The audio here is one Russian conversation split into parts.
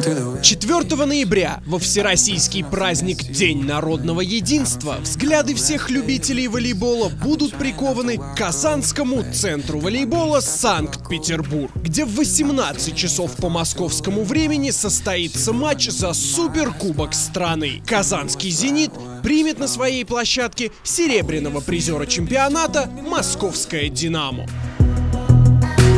4 ноября во всероссийский праздник День народного единства взгляды всех любителей волейбола будут прикованы к Казанскому центру волейбола Санкт-Петербург, где в 18 часов по московскому времени состоится матч за суперкубок страны. Казанский «Зенит» примет на своей площадке серебряного призера чемпионата «Московское Динамо».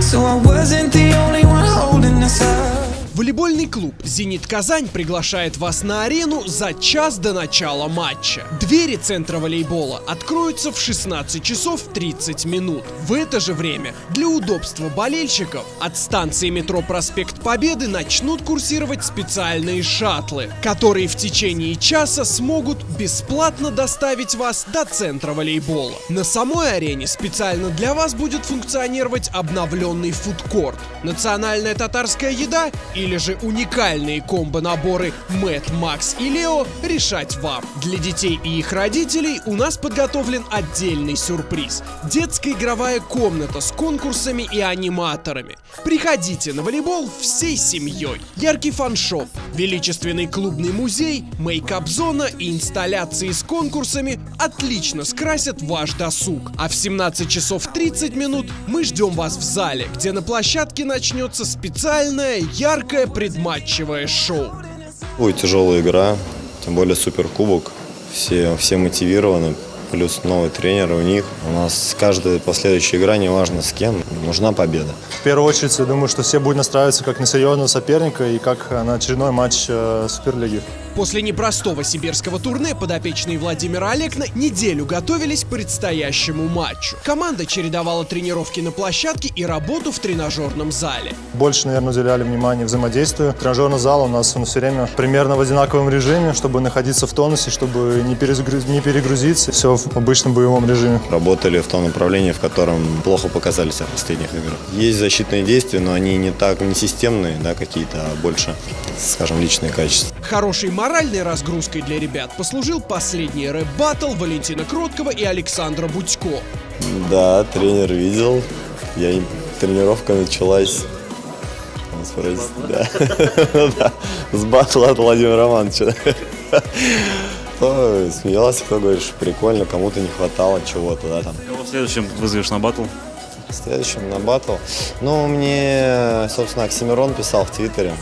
So I wasn't the only one holding us up. Волейбольный клуб «Зенит Казань» приглашает вас на арену за час до начала матча. Двери центра волейбола откроются в 16 часов 30 минут. В это же время для удобства болельщиков от станции метро Проспект Победы начнут курсировать специальные шаттлы, которые в течение часа смогут бесплатно доставить вас до центра волейбола. На самой арене специально для вас будет функционировать обновленный фудкорт, национальная татарская еда или или же уникальные комбо-наборы Мэтт, Макс и Лео решать вам. Для детей и их родителей у нас подготовлен отдельный сюрприз. Детская игровая комната с конкурсами и аниматорами. Приходите на волейбол всей семьей. Яркий фаншоп, величественный клубный музей, мейкап-зона и инсталляции с конкурсами отлично скрасят ваш досуг. А в 17 часов 30 минут мы ждем вас в зале, где на площадке начнется специальная яркая яркое предматчевое шоу. Будет тяжелая игра, тем более суперкубок. Все, все мотивированы, плюс новый тренер у них. У нас каждая последующая игра, неважно с кем, нужна победа. В первую очередь, я думаю, что все будут настраиваться как на серьезного соперника и как на очередной матч э, Суперлиги. После непростого сибирского турне подопечные Владимира Олекна неделю готовились к предстоящему матчу. Команда чередовала тренировки на площадке и работу в тренажерном зале. Больше, наверное, уделяли внимание взаимодействию. Тренажерный зал у нас он все время примерно в одинаковом режиме, чтобы находиться в тонусе, чтобы не, перегруз... не перегрузиться. Все в обычном боевом режиме. Работали в том направлении, в котором плохо показали себя в последних играх. Есть защитные действия, но они не так, не системные, да, какие-то, а больше, скажем, личные качества. Хороший моральной разгрузкой для ребят послужил последний рэп-баттл Валентина Кроткого и Александра Будько. Да, тренер видел. Я тренировка началась да. да. С батла от Владимира Романовича. Кто смеялся, кто говорит, что прикольно, кому-то не хватало чего-то, да, там. Кого в следующем вызовешь на батл? В следующем на батл? Ну, мне, собственно, Оксимирон писал в Твиттере,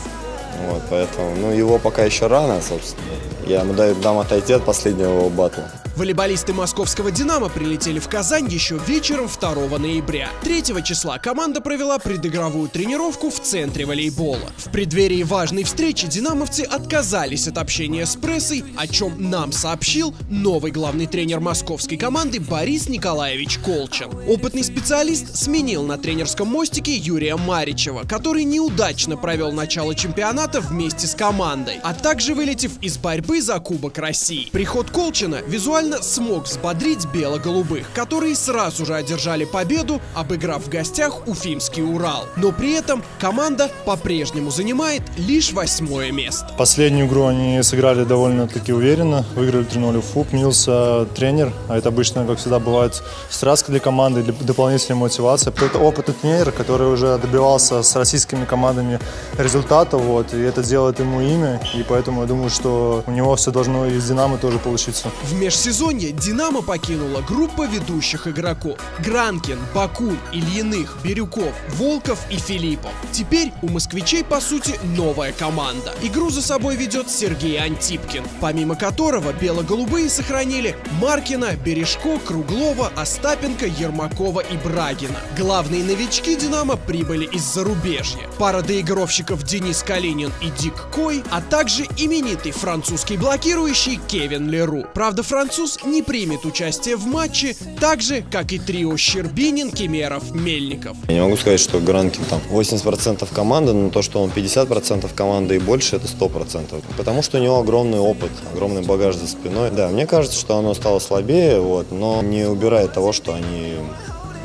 вот, поэтому, ну, его пока еще рано, собственно. Я ему дам отойти от последнего его батла. Волейболисты московского «Динамо» прилетели в Казань еще вечером 2 ноября. 3 числа команда провела предыгровую тренировку в центре волейбола. В преддверии важной встречи динамовцы отказались от общения с прессой, о чем нам сообщил новый главный тренер московской команды Борис Николаевич Колчин. Опытный специалист сменил на тренерском мостике Юрия Маричева, который неудачно провел начало чемпионата вместе с командой, а также вылетев из борьбы за Кубок России. Приход Колчина визуально моментально смог взбодрить бело-голубых, которые сразу же одержали победу, обыграв в гостях Уфимский Урал. Но при этом команда по-прежнему занимает лишь восьмое место. Последнюю игру они сыграли довольно-таки уверенно, выиграли 3-0 Уфу, менялся тренер, а это обычно, как всегда, бывает страстка для команды, для дополнительной мотивации. Это опытный тренер, который уже добивался с российскими командами результатов, вот, и это делает ему имя, и поэтому я думаю, что у него все должно и с Динамо тоже получиться. В межсезонье сезоне «Динамо» покинула группа ведущих игроков. Гранкин, Бакун, Ильиных, Бирюков, Волков и Филиппов. Теперь у москвичей, по сути, новая команда. Игру за собой ведет Сергей Антипкин, помимо которого бело-голубые сохранили Маркина, Бережко, Круглова, Остапенко, Ермакова и Брагина. Главные новички «Динамо» прибыли из зарубежья. Пара доигровщиков Денис Калинин и Дик Кой, а также именитый французский блокирующий Кевин Леру. Правда, француз Союз не примет участие в матче, так же, как и трио Щербинин, Кемеров, Мельников. Я не могу сказать, что Гранкин там 80% команды, но то, что он 50% команды и больше, это 100%. Потому что у него огромный опыт, огромный багаж за спиной. Да, мне кажется, что оно стало слабее, вот, но не убирает того, что они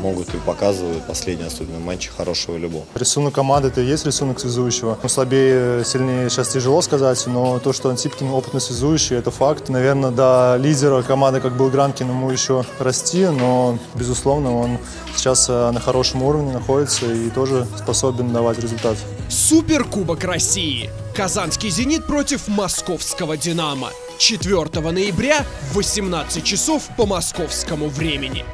могут и показывают последние особенно матчи хорошего любого. Рисунок команды это и есть рисунок связующего. Ну, слабее, сильнее сейчас тяжело сказать, но то, что Антипкин опытный связующий, это факт. Наверное, до лидера команды, как был Гранкин, ему еще расти, но, безусловно, он сейчас э, на хорошем уровне находится и тоже способен давать результат. Суперкубок России. Казанский «Зенит» против московского «Динамо». 4 ноября в 18 часов по московскому времени.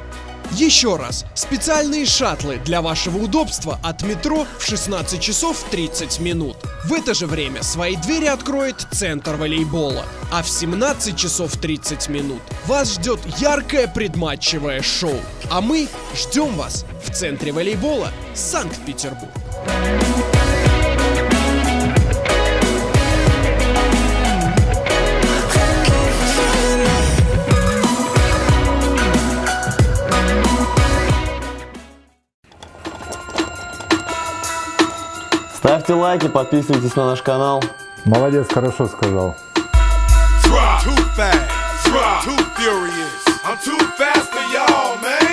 Еще раз, специальные шаттлы для вашего удобства от метро в 16 часов 30 минут. В это же время свои двери откроет Центр волейбола. А в 17 часов 30 минут вас ждет яркое предматчевое шоу. А мы ждем вас в Центре волейбола Санкт-Петербург. Ставьте лайки, подписывайтесь на наш канал. Молодец, хорошо сказал. Too fast. Too furious. I'm too fast for y'all, man.